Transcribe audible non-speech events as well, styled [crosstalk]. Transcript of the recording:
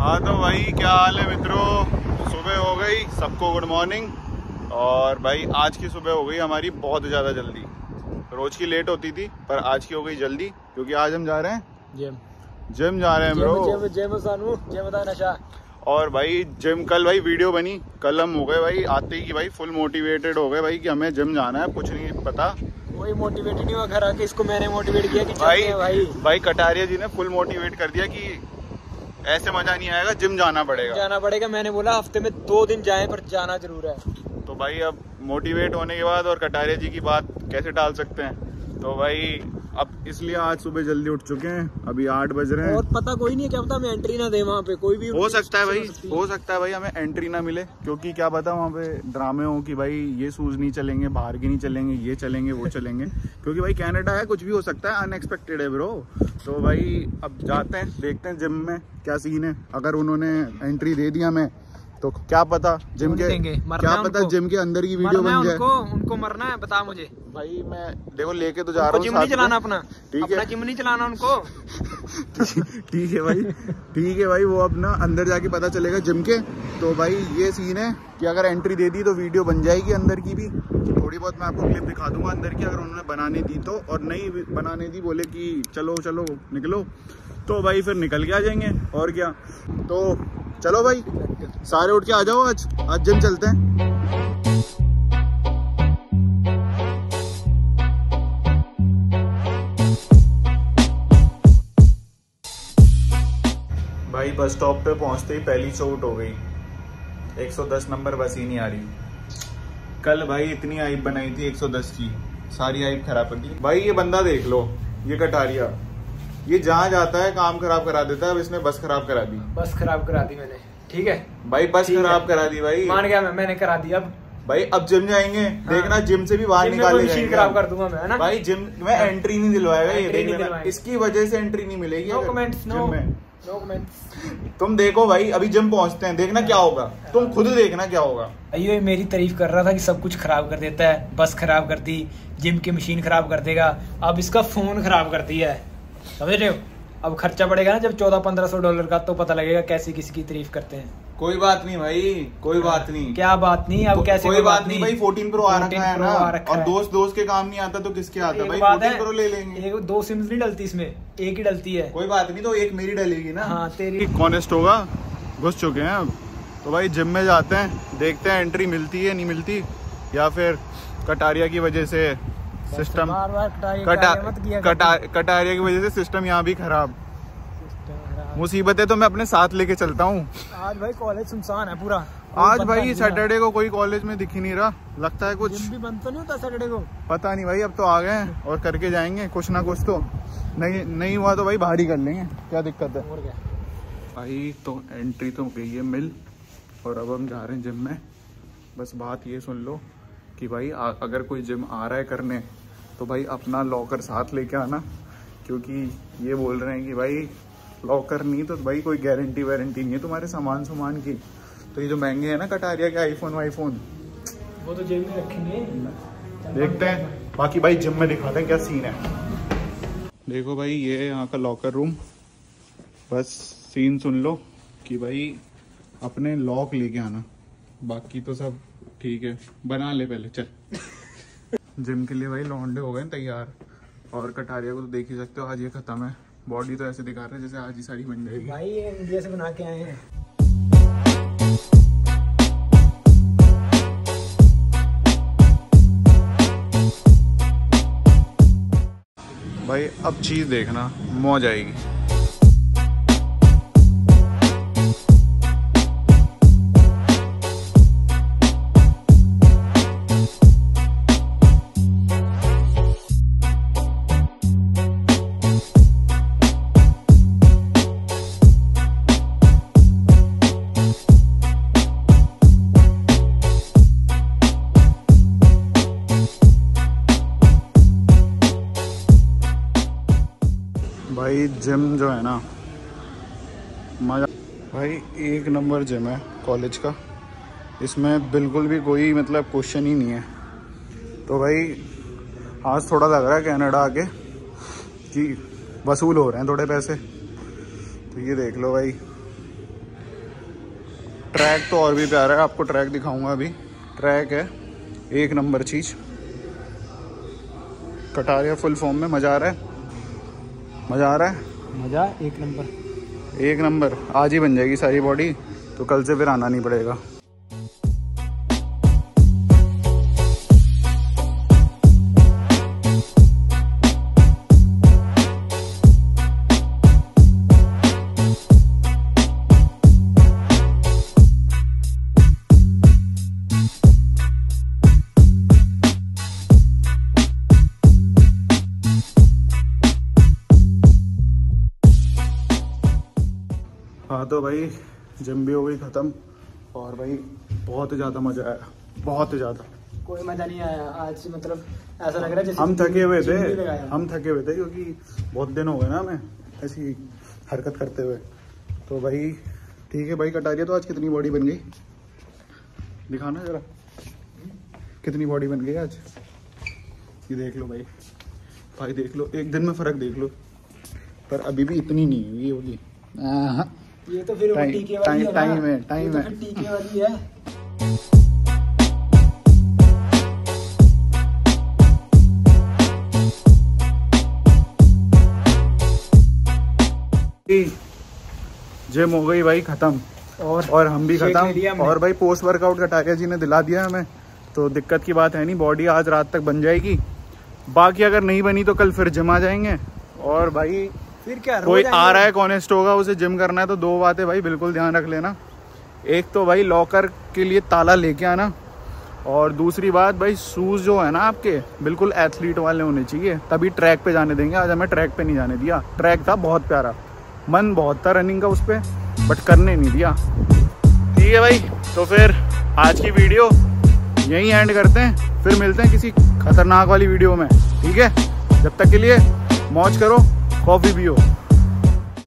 हाँ तो भाई क्या हाल है मित्रों? सुबह हो गई सबको गुड मॉर्निंग और भाई आज की सुबह हो गई हमारी बहुत ज़्यादा जल्दी। रोज की लेट होती थी पर आज की हो गई जल्दी क्योंकि आज हम जा रहे हैं। जिम जिम जा रहे हैं ब्रो जिम जिम सानू जिम नशा। और भाई जिम कल भाई वीडियो बनी। कल हम हो गए भाई आते ही कि भाई फुल मोटिवेटेड हो गए भाई कि हमें जिम जाना है कुछ नहीं पता। कोई मोटिवेट नहीं हुआ घर आके इसको मैंने मोटिवेट किया कि भाई भाई। भाई कटारिया जी ने फुल मोटिवेट कर दिया कि ऐसे मज़ा नहीं आएगा जिम जाना पड़ेगा। जाना पड़ेगा मैंने बोला हफ़्ते में दो दिन जाए पर जाना ज़रूर है। तो भाई अब मोटिवेट होने के बाद और कटारिया जी की बात कैसे डाल सकते हैं? तो भाई अब इसलिए आज सुबह जल्दी उठ चुके हैं। अभी आठ बज रहे हैं। और पता कोई नहीं क्या पता मैं एंट्री ना दे वहाँ पे कोई भी हो सकता है भाई हो सकता है भाई हमें एंट्री ना मिले क्योंकि क्या पता वहाँ पे ड्रामे हो कि भाई ये शूज़ नहीं चलेंगे बाहर के नहीं चलेंगे ये चलेंगे वो चलेंगे। क्योंकि भाई कैनेडा है कुछ भी हो सकता है अनएक्सपेक्टेड है ब्रो तो भाई अब जाते हैं देखते हैं जिम में क्या सीन है। अगर उन्होंने एंट्री दे दी हमें तो क्या पता जिम के क्या पता जिम के अंदर की वीडियो बन जाए। उनको उनको मरना है बता मुझे। भाई मैं देखो लेके तो जा रहा जिम नहीं चलाना अपना। ठीक है। जिम नहीं चलाना उनको। [laughs] ठीक है भाई। ठीक है भाई वो अब ना अंदर जाके पता चलेगा जिम के। तो भाई ये सीन है कि अगर एंट्री दे दी तो वीडियो बन जाएगी अंदर की भी। थोड़ी बहुत मैं आपको क्लिप दिखा दूँगा अंदर की अगर उन्होंने बनाने दी तो। और नहीं बनाने दी बोले कि चलो चलो निकलो। तो भाई फिर निकल के आ जाएँगे। और क्या? तो चलो भाई, सारे उठ के आ जाओ आज। आज जिम चलते हैं। भाई, बस स्टॉप पे पहुँचते ही पहली चोट हो गई। 110 नंबर बस ही नहीं आ रही। कल भाई इतनी आइप बनाई थी 110 की। सारी आइप खराब कर दी। भाई, ये बंदा देख लो, ये कटारिया। ये जहाँ जाता है काम खराब करा देता है अब इसने बस खराब करा दी। बस खराब करा दी मैंने। ठीक है? भाई बस खराब करा दी भाई। मान गया मैं मैंने करा दी अब। भाई अब जिम जाएँगे। हाँ। देखना जिम से भी बाहर निकाले मशीन जाएँगे खराब कर दूँगा मैं ना? भाई जिम में एंट्री नहीं दिलवाएगा ये देख नहीं लेना इसकी वजह से एंट्री नहीं मिलेगी no comments no no comments तुम देखो भाई अभी जिम पहुँचते हैं देखना क्या होगा। तुम खुद देखना क्या होगा। अयो मेरी तारीफ़ कर रहा था कि सब कुछ खराब कर देता है बस खराब कर दी जिम की मशीन खराब कर देगा अब इसका फ़ोन खराब कर दिया है। समझ रहे हो? अब खर्चा पड़ेगा ना जब चौदह पंद्रह सौ डॉलर का तो पता लगेगा कैसे किसी की तारीफ़ करते हैं। कोई बात नहीं भाई कोई बात नहीं। क्या बात नहीं अब कैसे कोई बात नहीं भाई 14 प्रो आ रखा है ना। और दोस्त दोस्त के काम नहीं आता तो किसके आता एक भाई? बात 14 है, प्रो ले लेंगे। एक दो सिम्स नहीं डलती इसमें एक ही डलती है। कोई बात नहीं तो एक मेरी डलेगी ना। हाँ तेरी। कॉनेस्ट होगा घुस चुके हैं अब। तो भाई जिम में जाते हैं देखते हैं एंट्री मिलती है नहीं मिलती या फिर कटारिया की वजह से सिस्टम कटा कटा कटारिया की वजह से सिस्टम यहाँ भी खराब। मुसीबतें तो मैं अपने साथ लेके चलता हूँ। आज भाई कॉलेज सुनसान है पूरा। आज भाई सैटरडे को कोई कॉलेज में दिख ही नहीं रहा। लगता है कुछ। भी बंद तो नहीं होता सैटरडे को? पता नहीं भाई अब तो आ गए हैं और करके जाएँगे कुछ ना कुछ तो। नहीं नहीं हुआ तो भाई बाहर ही कर लेंगे। क्या दिक्कत है? और क्या? भाई तो एंट्री तो गई है मिल और अब हम जा रहे हैं जिम में। बस बात ये सुन लो कि भाई अगर कोई जिम आ रहा है करने तो भाई अपना लॉकर साथ लेके आना क्योंकि ये बोल रहे हैं कि भाई लॉकर नहीं तो भाई कोई गारंटी वारंटी नहीं है तुम्हारे सामान सामान की। तो ये जो महँगे हैं ना कटारिया के आईफोन वाईफोन वो तो जेब में रखेंगे। देखते हैं। बाकी भाई जिम में दिखाते हैं क्या सीन है। देखो भाई ये है यहाँ का लॉकर रूम बस सीन सुन लो कि भाई अपने लॉक लेके आना। बाकी तो सब ठीक है। बना ले पहले चल। जिम के लिए भाई लौंडे हो गए तैयार। और कटारिया को तो देख ही सकते हो आज ये खत्म है। बॉडी तो ऐसे दिखा रहे है जैसे आज ही सारी बन जाएगी भाई ये इंडिया से बना के आए हैं। भाई अब चीज़ देखना मौज आएगी। भाई जिम जो है ना, मज़ा भाई, एक नंबर जिम है कॉलेज का। इसमें बिल्कुल भी कोई मतलब क्वेश्चन ही नहीं है। तो भाई, आज थोड़ा लग रहा है कनाडा आके कि वसूल हो रहे हैं थोड़े पैसे। तो ये देख लो भाई। ट्रैक तो और भी प्यारा है, आपको ट्रैक दिखाऊँगा अभी। ट्रैक है, एक नंबर चीज़। कटारिया फुल फॉर्म में मज़ा आ रहा है। मज़ा आ रहा है? मज़ा एक नंबर। एक नंबर। आज ही बन जाएगी सारी बॉडी तो कल से फिर आना नहीं पड़ेगा। तो भाई जिम भी हो गई ख़त्म और भाई बहुत ज़्यादा मज़ा आया बहुत ज़्यादा। कोई मज़ा नहीं आया आज मतलब ऐसा लग रहा है हम थके हुए थे। हम थके हुए थे क्योंकि बहुत दिन हो गए ना हमें ऐसी हरकत करते हुए। तो भाई ठीक है भाई कटारिया तो आज कितनी बॉडी बन गई? दिखाना जरा। कितनी बॉडी बन गई आज? ये देख लो भाई। भाई देख लो एक दिन में फ़र्क देख लो। पर अभी भी इतनी नहीं हुई होगी। आहा। ये तो फिर टीके वाली है टाइम- ना। टाइम है, टाइम तो है। टीके वाली है। जिम हो गई भाई खत्म। और और हम भी खत्म। और भाई पोस्ट वर्कआउट कटारिया जी ने दिला दिया हमें। तो दिक्कत की बात है नहीं बॉडी आज रात तक बन जाएगी। बाकी अगर नहीं बनी तो कल फिर जिम आ जाएँगे। और भाई फिर क्या कोई आ रहा है कॉनेस्ट होगा उसे जिम करना है तो दो बातें भाई बिल्कुल ध्यान रख लेना। एक तो भाई लॉकर के लिए ताला लेके आना। और दूसरी बात भाई शूज़ जो है ना आपके बिल्कुल एथलीट वाले होने चाहिए। तभी ट्रैक पे जाने देंगे। आज हमें ट्रैक पे नहीं जाने दिया। ट्रैक था बहुत प्यारा। मन बहुत था रनिंग का उस पर बट करने नहीं दिया। ठीक है भाई तो फिर आज की वीडियो यहीं एंड करते हैं। फिर मिलते हैं किसी खतरनाक वाली वीडियो में। ठीक है? जब तक के लिए मौज करो। coffee भी